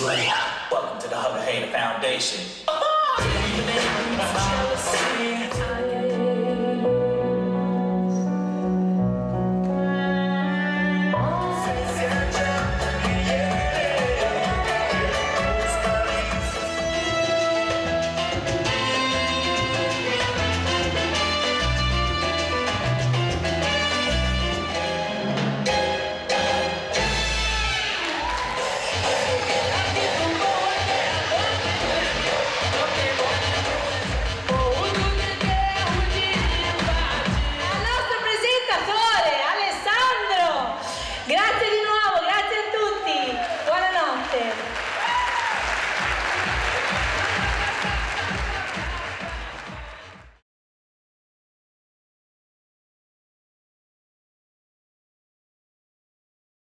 Slayer. Welcome to the Hug Hater Foundation.